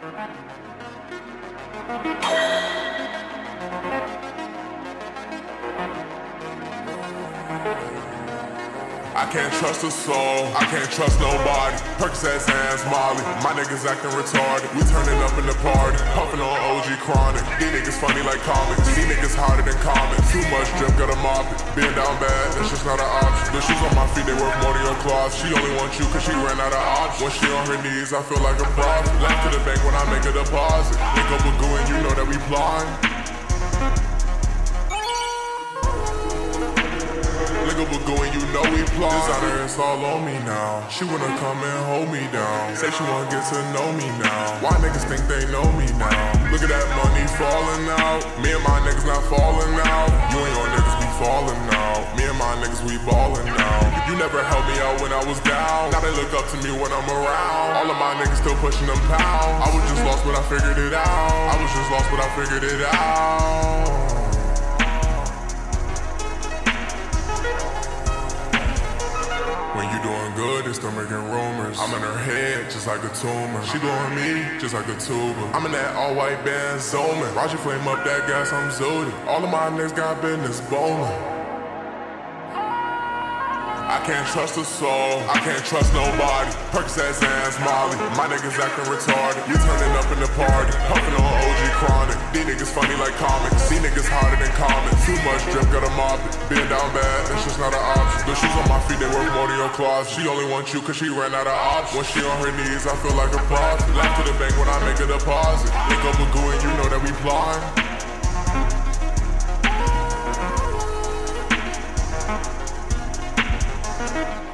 I can't trust a soul, I can't trust nobody. Percocets ass Molly, my niggas acting retarded. We turning up in the party, puffing on OG Chronic. These niggas funny like comics, these niggas harder than comics. Too much drip, gotta mop it. Being down bad, that's just not an option. The shoes on my feet, they worth more than your clothes. She only wants you cause she ran out of options. When she on her knees, I feel like a prophet. Left to the bank when I make a deposit. Link up with Goo and you know that we plotting. Link up with Goo you know we plotting. Designer, it's all on me now. She wanna come and hold me down. Say she wanna get to know me now. Why niggas think they know me now? Look at that money falling out. Me and my niggas not falling niggas we ballin' now. You never helped me out when I was down. Now they look up to me when I'm around. All of my niggas still pushing them pounds. I was just lost, but I figured it out. I was just lost, but I figured it out. When you doing good, they still making rumors. I'm in her head, just like a tumor. She doing me, just like a tuba. I'm in that all-white band zooming. Roger flame up that gas, I'm zooted. All of my niggas got business bowling. I can't trust a soul, I can't trust nobody. Percocet, Zans, Molly, my niggas acting retarded. You turning up in the party, puffing on OG Chronic. These niggas funny like comics, these niggas harder than comics. Too much drip, gotta mop it. Being down bad, that's just not an option. The shoes on my feet, they worth more than your clothes. She only wants you cause she ran out of options. When she on her knees, I feel like a prophet. Laugh to the bank when I make a deposit. Link up with Goo and you know that we plotting. Bye.